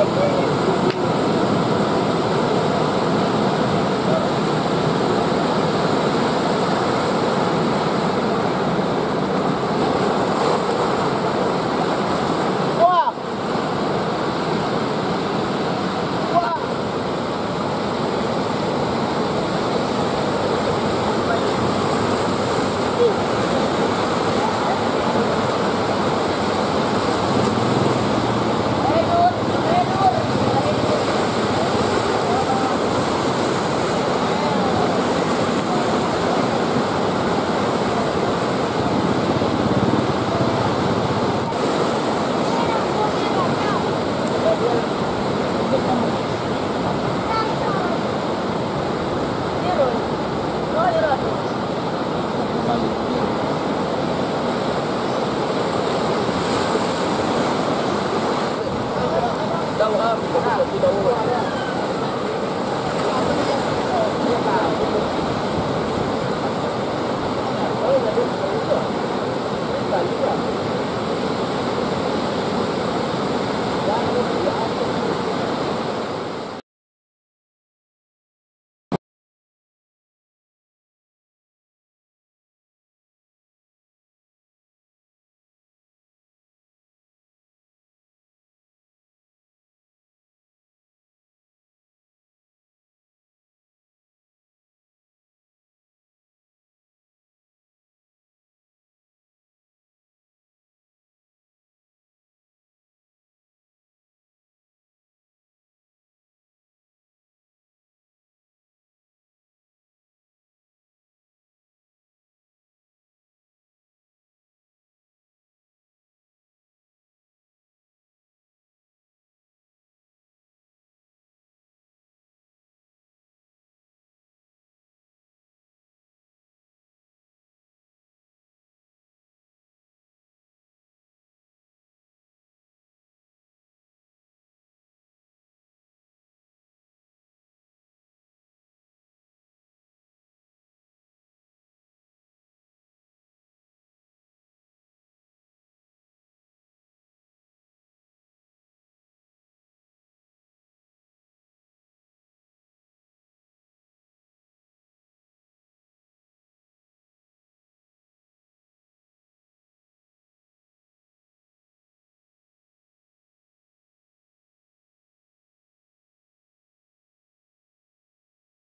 Wah! 어.